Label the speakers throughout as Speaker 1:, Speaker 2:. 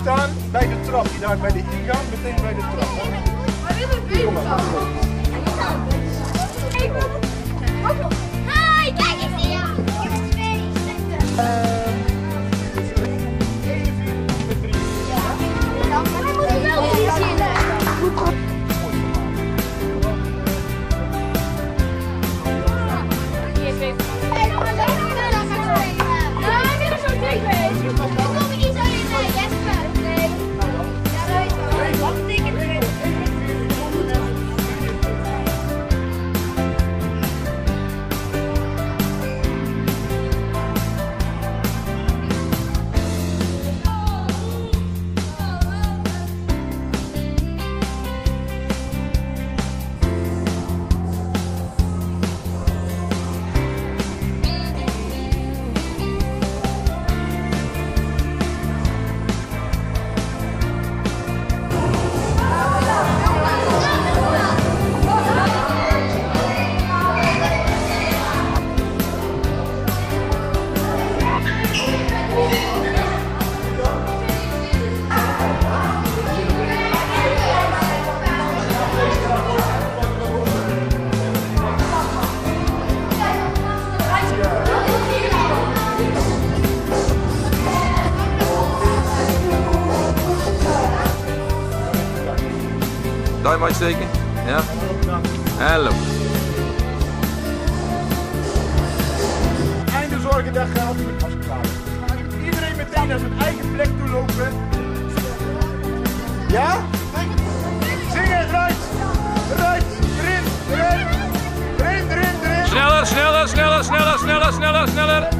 Speaker 1: staan bij de trap, die daar bij de ingang, meteen bij de trap. Kom maar.
Speaker 2: Hi, kijk eens hier.
Speaker 3: Duim uitsteken. Ja. Hallo.
Speaker 1: Einde zorgendag gaat het als het klaar is. Gaat Iedereen meteen naar zijn eigen plek toe lopen. Ja? Zingen, eruit! Eruit! Erin! Erin! Erin, erin, erin!
Speaker 3: Sneller, sneller, sneller, sneller, sneller, sneller, sneller.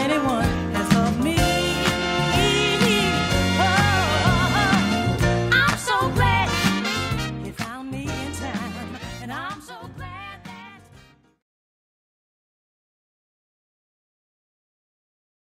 Speaker 3: anyone.